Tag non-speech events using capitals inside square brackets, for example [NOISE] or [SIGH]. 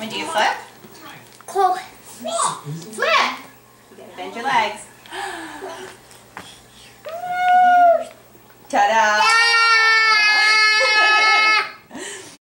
Let me do your flip. Cool. Flip. Flip. Bend your legs. [GASPS] Ta-da!